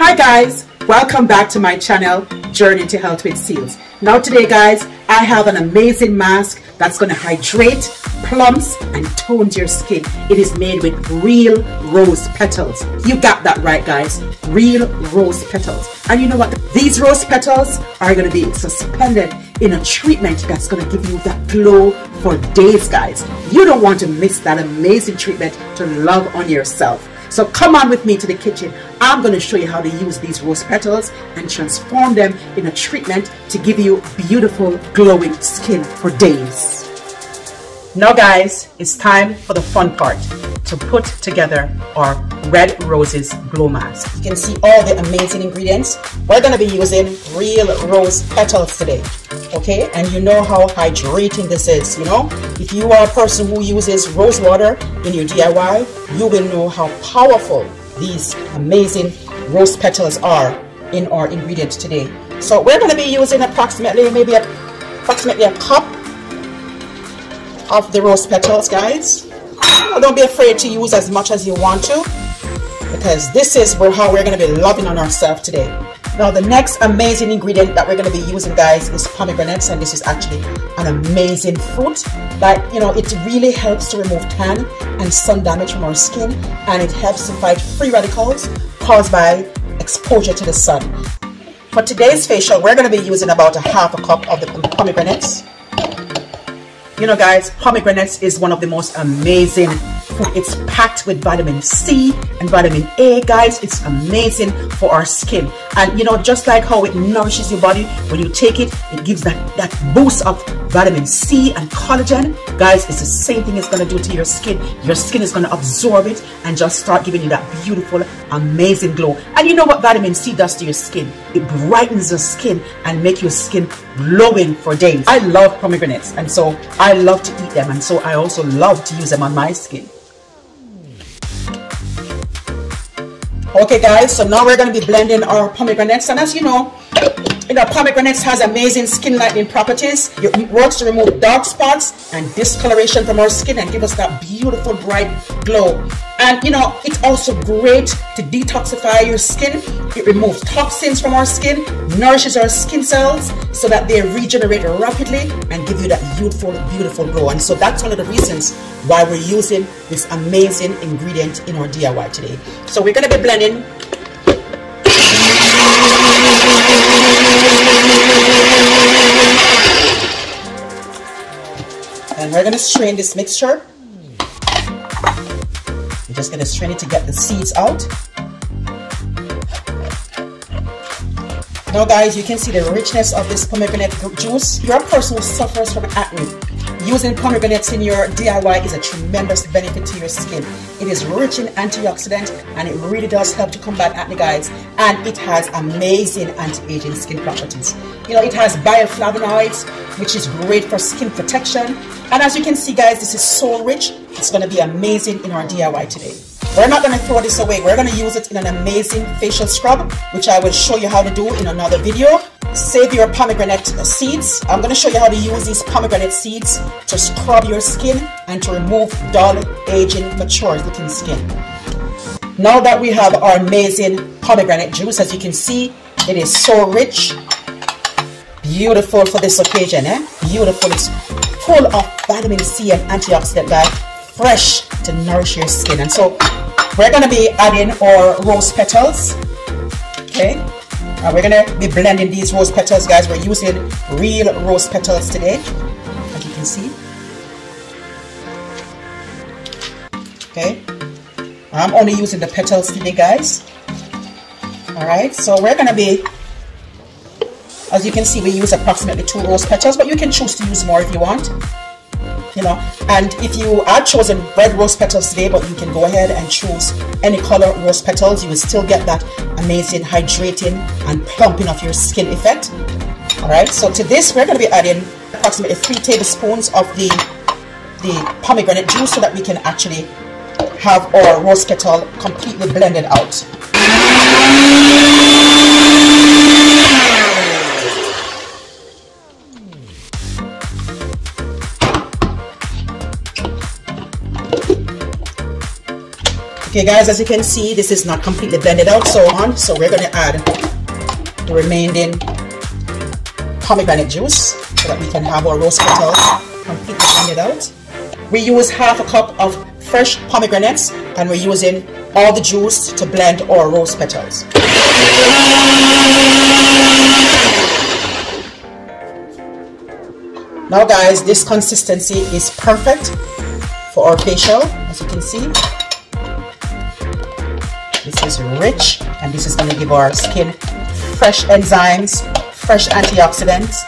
Hi guys, welcome back to my channel, Journey to Health with Ceels. Now today guys, I have an amazing mask that's going to hydrate, plumps and tone your skin. It is made with real rose petals. You got that right guys, real rose petals. And you know what? These rose petals are going to be suspended in a treatment that's going to give you that glow for days guys. You don't want to miss that amazing treatment to love on yourself. So come on with me to the kitchen. I'm going to show you how to use these rose petals and transform them in a treatment to give you beautiful glowing skin for days. Now guys, it's time for the fun part to put together our Red Roses Glow Mask. You can see all the amazing ingredients. We're to be using real rose petals today. Okay, and you know how hydrating this is, you know? If you are a person who uses rose water in your DIY, you will know how powerful these amazing rose petals are in our ingredients today. So we're to be using approximately, maybe a, approximately a cup of the rose petals, guys. Don't be afraid to use as much as you want to because this is where how we're going to be loving on ourselves today. Now the next amazing ingredient that we're going to be using guys is pomegranates and this is actually an amazing fruit that you know it really helps to remove tan and sun damage from our skin and it helps to fight free radicals caused by exposure to the sun. For today's facial we're going to be using about a half a cup of the pomegranates you know guys, pomegranates is one of the most amazing food. It's packed with vitamin C and vitamin A, guys. It's amazing for our skin. And you know, just like how it nourishes your body, when you take it, it gives that, that boost of vitamin C and collagen. Guys, it's the same thing it's going to do to your skin. Your skin is going to absorb it and just start giving you that beautiful, amazing glow. And you know what vitamin C does to your skin? It brightens the skin and make your skin glowing for days. I love pomegranates and so I love to eat them and so I also love to use them on my skin. Okay guys, so now we're going to be blending our pomegranates and as you know, you know, pomegranates has amazing skin lightening properties. It works to remove dark spots and discoloration from our skin and give us that beautiful bright glow. And you know, it's also great to detoxify your skin. It removes toxins from our skin, nourishes our skin cells so that they regenerate rapidly and give you that beautiful, beautiful glow. And so that's one of the reasons why we're using this amazing ingredient in our DIY today. So we're to be blending and we're to strain this mixture. We're just to strain it to get the seeds out. Now guys, you can see the richness of this pomegranate juice. You're a person who suffers from acne. Using pomegranates in your DIY is a tremendous benefit to your skin. It is rich in antioxidant and it really does help to combat acne guys and it has amazing anti-aging skin properties. You know, it has bioflavonoids which is great for skin protection and as you can see guys, this is so rich. It's going to be amazing in our DIY today. We're not going to throw this away. We're going to use it in an amazing facial scrub, which I will show you how to do in another video. Save your pomegranate seeds. I'm going to show you how to use these pomegranate seeds to scrub your skin and to remove dull, aging, mature looking skin. Now that we have our amazing pomegranate juice, as you can see, it is so rich. Beautiful for this occasion, eh? Beautiful. It's full of vitamin C and antioxidant, guys. Fresh to nourish your skin. And so we're to be adding our rose petals. Okay. And we're to be blending these rose petals, guys. We're using real rose petals today, as you can see. Okay. I'm only using the petals today, guys. Alright, so we're to be, as you can see, we use approximately two rose petals, but you can choose to use more if you want you know. And if you are chosen red rose petals today but you can go ahead and choose any color rose petals you will still get that amazing hydrating and plumping of your skin effect. All right so to this we're going to be adding approximately three tablespoons of the the pomegranate juice so that we can actually have our rose petal completely blended out Okay guys, as you can see, this is not completely blended out so on. So we're gonna add the remaining pomegranate juice so that we can have our rose petals completely blended out. We use half a cup of fresh pomegranates and we're using all the juice to blend our rose petals. Now guys, this consistency is perfect for our facial, as you can see. This is rich and this is going to give our skin fresh enzymes, fresh antioxidants.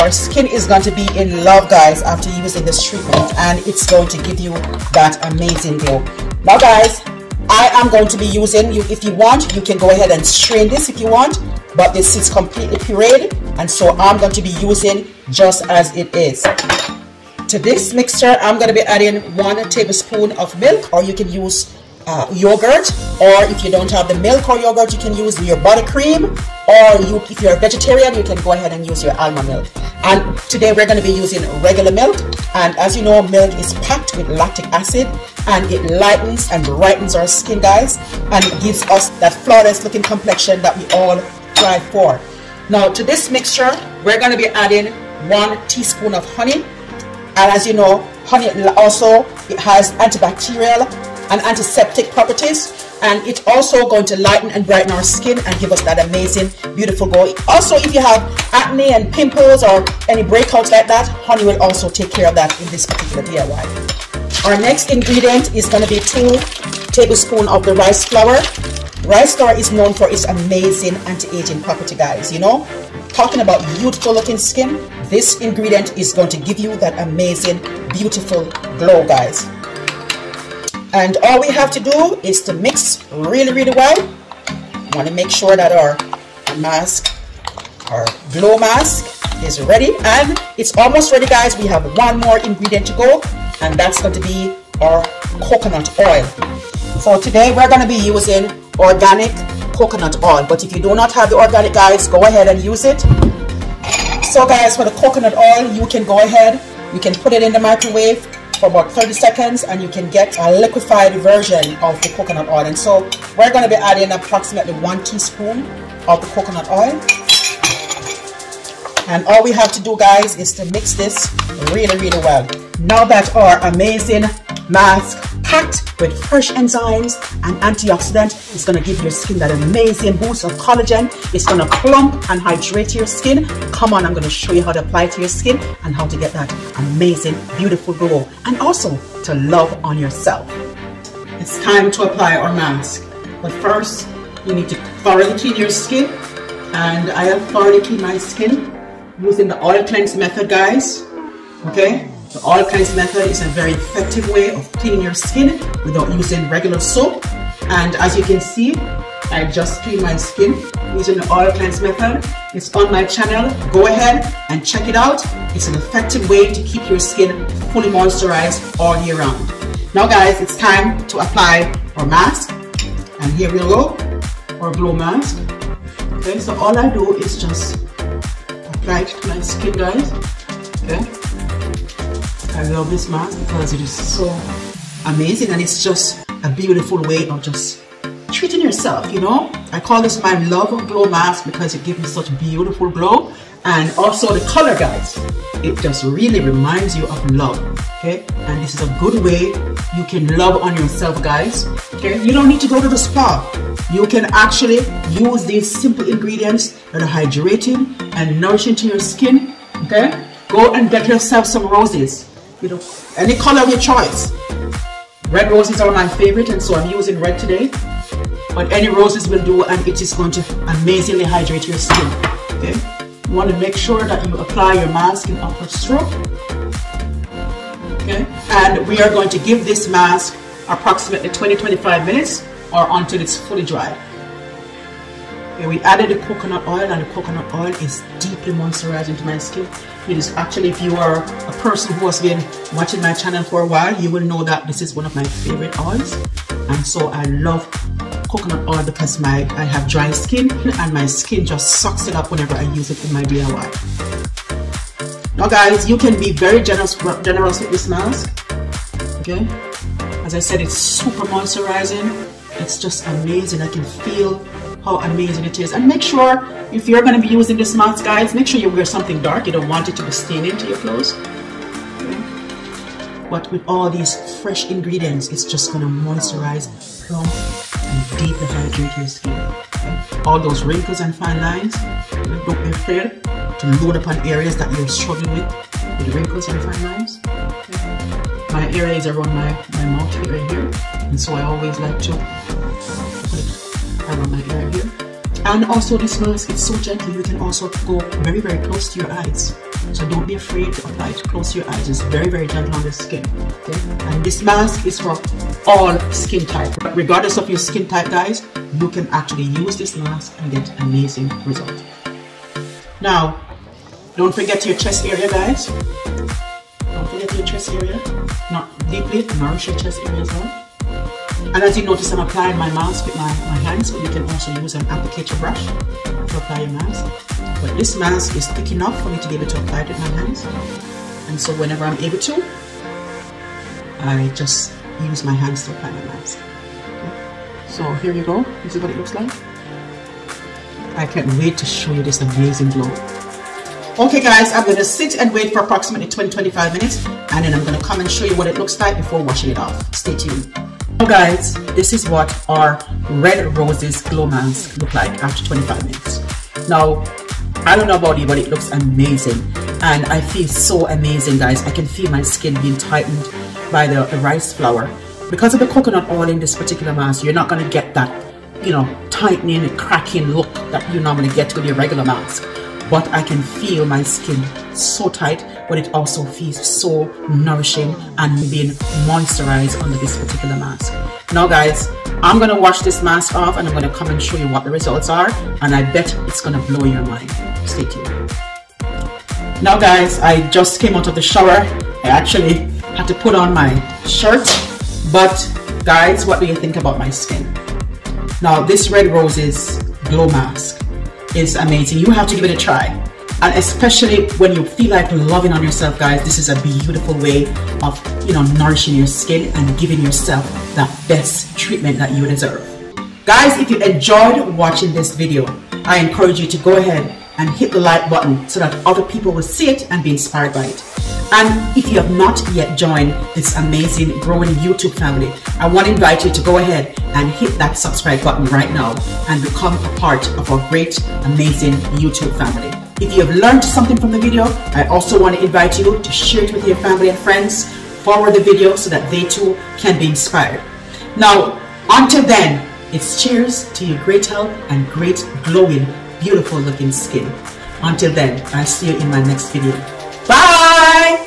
Our skin is going to be in love guys after using this treatment and it's going to give you that amazing glow. Now guys, I am going to be using, you. if you want, you can go ahead and strain this if you want, but this is completely pureed and so I'm going to be using just as it is. To this mixture, I'm going to be adding one tablespoon of milk or you can use uh, yogurt or if you don't have the milk or yogurt you can use your buttercream or you if you're a vegetarian you can go ahead and use your almond milk. And today we're going to be using regular milk and as you know milk is packed with lactic acid and it lightens and brightens our skin guys and it gives us that flawless looking complexion that we all strive for. Now to this mixture we're going to be adding one teaspoon of honey. And as you know honey also it has antibacterial and antiseptic properties. And it's also going to lighten and brighten our skin and give us that amazing beautiful glow. Also if you have acne and pimples or any breakouts like that honey will also take care of that in this particular DIY our next ingredient is going to be two tablespoons of the rice flour. Rice flour is known for its amazing anti-aging property guys you know? Talking about beautiful looking skin this ingredient is going to give you that amazing beautiful glow guys and all we have to do is to mix really really well. Want to make sure that our mask our glow mask is ready. And it's almost ready guys. We have one more ingredient to go and that's going to be our coconut oil. So today we're going to be using organic coconut oil. But if you do not have the organic guys go ahead and use it. So guys for the coconut oil you can go ahead you can put it in the microwave for about 30 seconds and you can get a liquefied version of the coconut oil. And so we're going to be adding approximately one teaspoon of the coconut oil. And all we have to do guys is to mix this really really well. Now that our amazing mask packed with fresh enzymes and antioxidant. It's going to give your skin that amazing boost of collagen. It's going to plump and hydrate your skin. Come on, I'm going to show you how to apply it to your skin and how to get that amazing, beautiful glow. And also to love on yourself. It's time to apply our mask. But first, you need to thoroughly clean your skin. And I have thoroughly cleaned my skin using the oil cleanse method, guys. Okay? The oil cleanse method is a very effective way of cleaning your skin without using regular soap. And as you can see, I just cleaned my skin using the oil cleanse method. It's on my channel. Go ahead and check it out. It's an effective way to keep your skin fully moisturized all year round. Now guys, it's time to apply our mask. And here we go, our glow mask. Okay, so all I do is just apply it to my skin guys. Okay. I love this mask because it is so amazing and it's just a beautiful way of just treating yourself, you know. I call this my love of glow mask because it gives me such beautiful glow and also the color guys. It just really reminds you of love, okay? And this is a good way you can love on yourself guys, okay? You don't need to go to the spa. You can actually use these simple ingredients that are hydrating and nourishing to your skin, okay? Go and get yourself some roses you know, any color of your choice. Red roses are my favorite and so I'm using red today. But any roses will do and it is going to amazingly hydrate your skin. Okay? You want to make sure that you apply your mask in upper stroke. Okay? And we are going to give this mask approximately 20-25 minutes or until it's fully dry. Okay, we added the coconut oil and the coconut oil is deeply moisturizing to my skin. It is actually, if you are a person who has been watching my channel for a while, you will know that this is one of my favorite oils. And so I love coconut oil because my I have dry skin and my skin just sucks it up whenever I use it in my DIY. Now guys, you can be very generous, generous with this mask. Okay? As I said, it's super moisturizing. It's just amazing. I can feel how amazing it is. And make sure, if you're going to be using this mask, guys, make sure you wear something dark. You don't want it to be staining to your clothes. But with all these fresh ingredients, it's just going to moisturize, plump, and deeply hydrate your skin. All those wrinkles and fine lines, don't be afraid to load upon areas that you're struggling with, with wrinkles and fine lines. My area is around my, my mouth right here. And so I always like to it my area here. And also this mask is so gentle, you can also go very, very close to your eyes. So don't be afraid to apply it close to your eyes. It's very, very gentle on the skin. Okay? And this mask is for all skin type. Regardless of your skin type, guys, you can actually use this mask and get amazing results. Now, don't forget your chest area, guys. Don't forget your chest area not deeply, nourish your chest area as well. And as you notice, I'm applying my mask with my, my hands, but you can also use an applicator brush to apply your mask. But this mask is thick enough for me to be able to apply it with my hands. And so whenever I'm able to, I just use my hands to apply my mask. So here you go. This is what it looks like. I can't wait to show you this amazing glow. Okay guys, I'm going to sit and wait for approximately 20-25 minutes and then I'm going to come and show you what it looks like before washing it off. Stay tuned. So guys, this is what our Red Roses Glow Mask look like after 25 minutes. Now, I don't know about you, but it looks amazing. And I feel so amazing, guys. I can feel my skin being tightened by the, the rice flour. Because of the coconut oil in this particular mask, you're not going to get that, you know, tightening, cracking look that you normally get with your regular mask but I can feel my skin so tight, but it also feels so nourishing and being moisturized under this particular mask. Now guys, I'm gonna wash this mask off and I'm gonna come and show you what the results are and I bet it's gonna blow your mind. Stay tuned. Now guys, I just came out of the shower. I actually had to put on my shirt, but guys, what do you think about my skin? Now this Red Roses Glow Mask is amazing. You have to give it a try. And especially when you feel like loving on yourself, guys, this is a beautiful way of, you know, nourishing your skin and giving yourself that best treatment that you deserve. Guys, if you enjoyed watching this video, I encourage you to go ahead and hit the like button so that other people will see it and be inspired by it. And if you have not yet joined this amazing growing YouTube family, I want to invite you to go ahead and hit that subscribe button right now and become a part of our great, amazing YouTube family. If you have learned something from the video, I also want to invite you to share it with your family and friends, forward the video so that they too can be inspired. Now, until then, it's cheers to your great health and great glowing, beautiful looking skin. Until then, I'll see you in my next video. Bye!